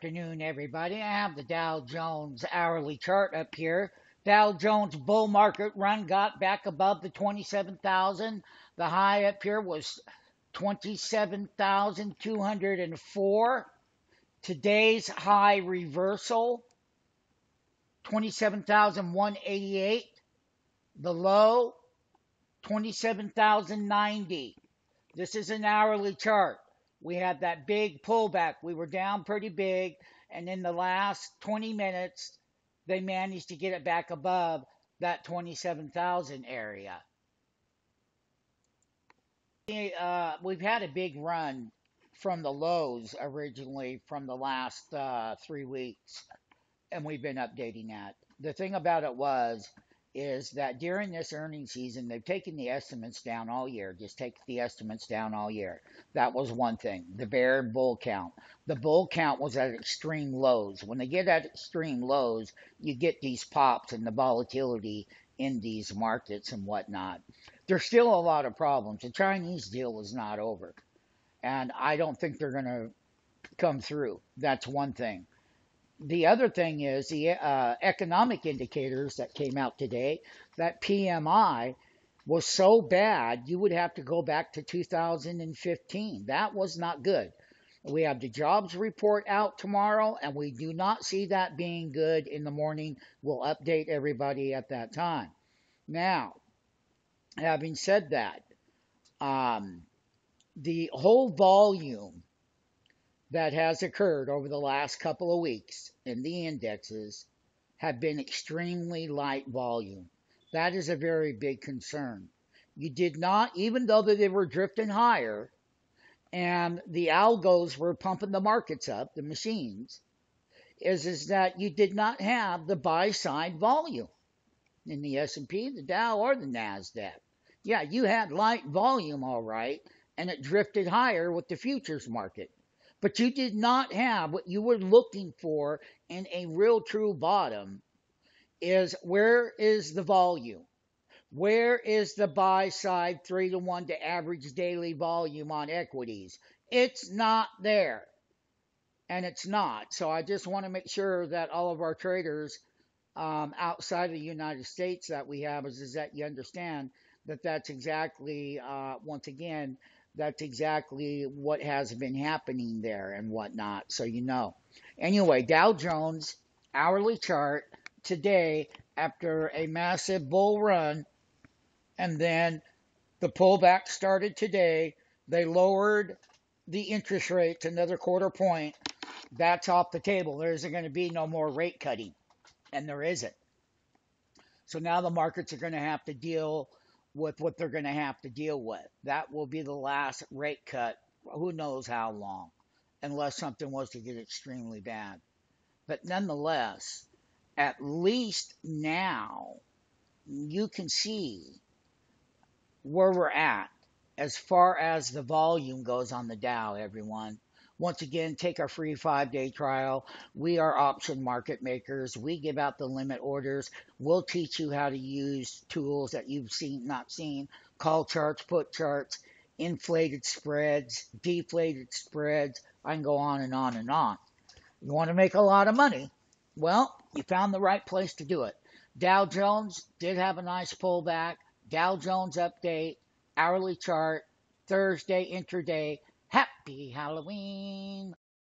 afternoon, everybody. I have the Dow Jones hourly chart up here. Dow Jones bull market run got back above the 27,000. The high up here was 27,204. Today's high reversal 27,188. The low 27,090. This is an hourly chart we had that big pullback. We were down pretty big, and in the last 20 minutes, they managed to get it back above that 27,000 area. Uh, we've had a big run from the lows originally from the last uh, three weeks, and we've been updating that. The thing about it was is that during this earnings season, they've taken the estimates down all year. Just take the estimates down all year. That was one thing. The bear and bull count. The bull count was at extreme lows. When they get at extreme lows, you get these pops and the volatility in these markets and whatnot. There's still a lot of problems. The Chinese deal is not over. And I don't think they're going to come through. That's one thing the other thing is the uh, economic indicators that came out today, that PMI was so bad, you would have to go back to 2015. That was not good. We have the jobs report out tomorrow, and we do not see that being good in the morning. We'll update everybody at that time. Now, having said that, um, the whole volume that has occurred over the last couple of weeks in the indexes have been extremely light volume. That is a very big concern. You did not, even though they were drifting higher and the algos were pumping the markets up, the machines, is, is that you did not have the buy side volume in the S&P, the Dow, or the NASDAQ. Yeah, you had light volume, all right, and it drifted higher with the futures market but you did not have what you were looking for in a real true bottom is where is the volume? Where is the buy side 3 to 1 to average daily volume on equities? It's not there. And it's not. So I just want to make sure that all of our traders um, outside of the United States that we have is, is that you understand that that's exactly, uh, once again, that's exactly what has been happening there and whatnot. So you know. Anyway, Dow Jones hourly chart today after a massive bull run, and then the pullback started today. They lowered the interest rate to another quarter point. That's off the table. There isn't going to be no more rate cutting, and there isn't. So now the markets are going to have to deal with what they're going to have to deal with. That will be the last rate cut, who knows how long, unless something was to get extremely bad. But nonetheless, at least now you can see where we're at as far as the volume goes on the Dow, everyone. Once again, take our free five day trial. We are option market makers. We give out the limit orders. We'll teach you how to use tools that you've seen, not seen, call charts, put charts, inflated spreads, deflated spreads. I can go on and on and on. You want to make a lot of money? Well, you found the right place to do it. Dow Jones did have a nice pullback. Dow Jones update, hourly chart, Thursday intraday. Happy Halloween!